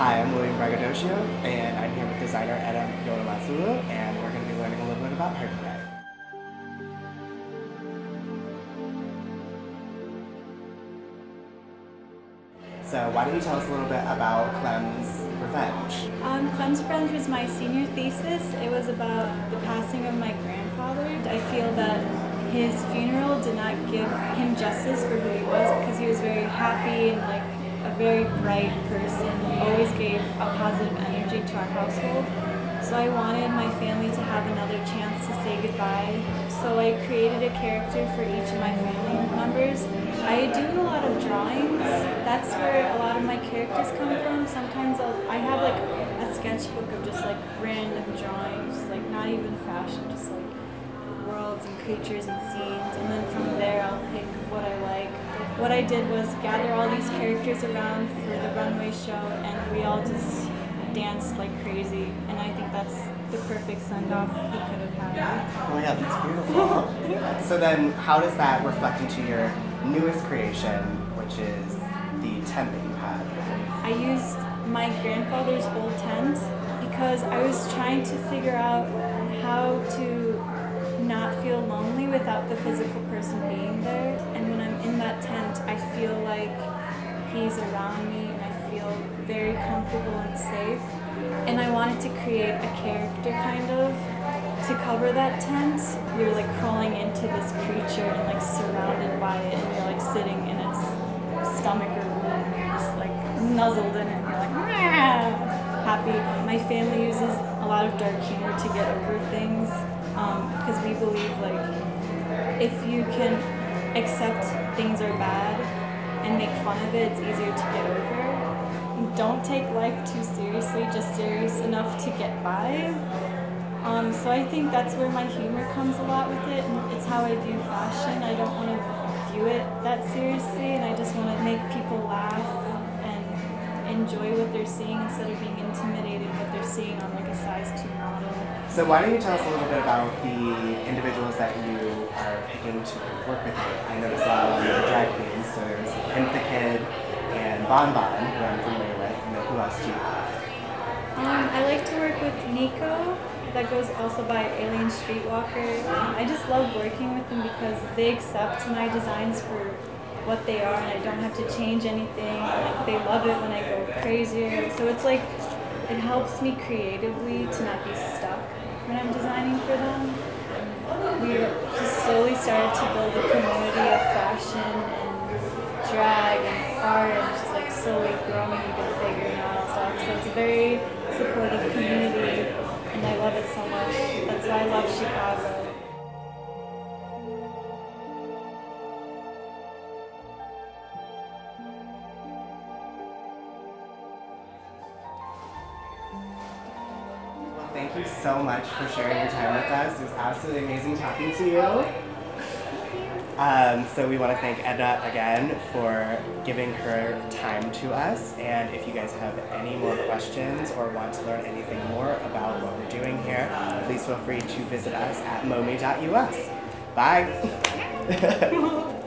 Hi, I'm William Braggadocio, and I'm here with designer Eda Yorulmazoglu, and we're going to be learning a little bit about her today. So why don't you tell us a little bit about Clem's Revenge? Um, Clem's Revenge was my senior thesis. It was about the passing of my grandfather. I feel that his funeral did not give him justice for who he was because he was very happy and like a very bright person. Always gave a positive energy to our household. So I wanted my family to have another chance to say goodbye. So I created a character for each of my family members. I do a lot of drawings. That's where a lot of my characters come from. Sometimes I'll, I have like a sketchbook of just like random drawings, like not even fashion, just like worlds and creatures and scenes. And then from there I'll pick what I like. What I did was gather all these characters around for the runway show and we all just danced like crazy, and I think that's the perfect send off he could have had. Oh yeah, that's beautiful. so then, how does that reflect into your newest creation, which is the tent that you had? I used my grandfather's old tent because I was trying to figure out how to not feel lonely without the physical person being there. And when I'm in that tent, I feel like he's around me and I feel very comfortable and safe. And I wanted to create a character kind of to cover that tent. You're like crawling into this creature and like surrounded by it and you're like sitting in its stomach or womb and you're just like nuzzled in it and you're like happy. My family uses a lot of dark humor to get over things because um, we believe like if you can accept things are bad and make fun of it, it's easier to get over don't take life too seriously, just serious enough to get by. Um, so I think that's where my humor comes a lot with it, it's how I view fashion. I don't want to view it that seriously, and I just want to make people laugh and enjoy what they're seeing instead of being intimidated what they're seeing on like a size 2 model. So why don't you tell us a little bit about the individuals that you are picking to work with? I noticed a lot of drag queens, so there's Pimp the Kid, and Bon Bon, who I'm familiar with, and who else do you have? Um, I like to work with Nico, that goes also by Alien Streetwalker. Um, I just love working with them because they accept my designs for what they are and I don't have to change anything. Like, they love it when I go crazier. So it's like, it helps me creatively to not be stuck when I'm designing for them. We just slowly started to build a community of fashion and drag and art and just like slowly growing and now and stuff. So it's a very supportive community Thank you so much for sharing your time with us. It was absolutely amazing talking to you. Um, so we want to thank Eda again for giving her time to us. And if you guys have any more questions or want to learn anything more about what we're doing here, please feel free to visit us at momme.us. Bye.